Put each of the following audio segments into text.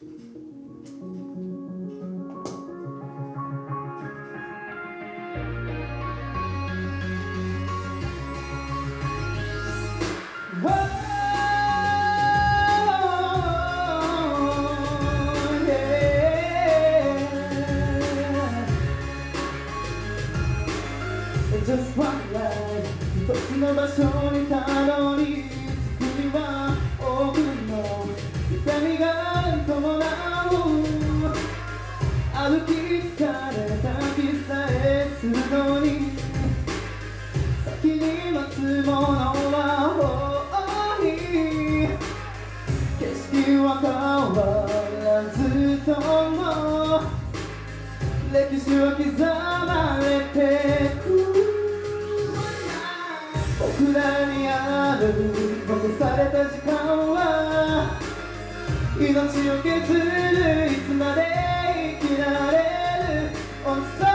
Just one life 一つの場所にたどり着くには多くの歩き疲れた喫茶へするのに先に待つものは多い。景色は変わらずとも。歴史は刻まれてく僕らにある残された時間は命を削るいつまでれる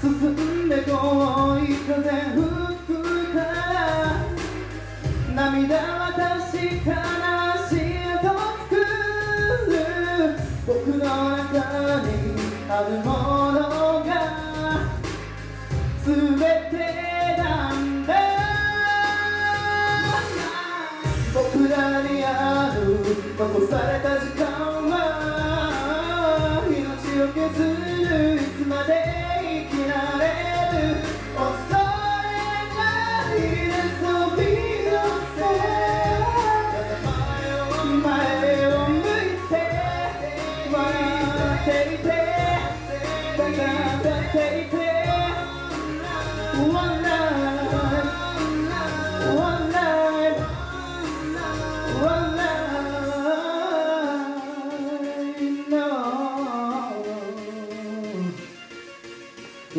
進んでこい風吹くから涙は確かなしと作る僕の中にあるものが全てなんだ僕らにある残された時間は命を削るいつまで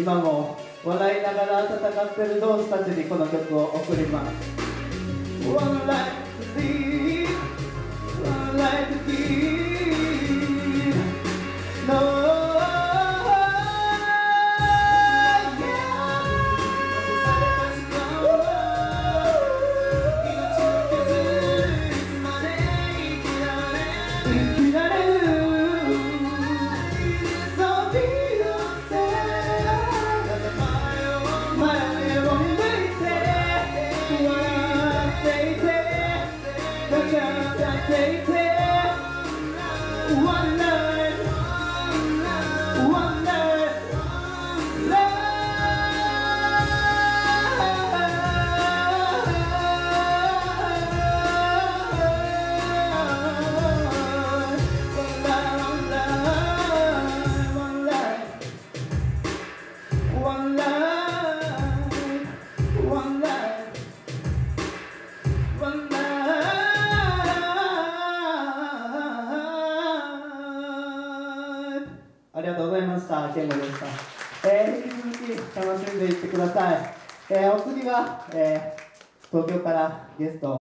今も笑いながら戦ってる同志たちにこの曲を送ります。job that. ございました。ケンゴですか。えー、引き続き楽しんでいってください。えー、お次は、えー、東京からゲスト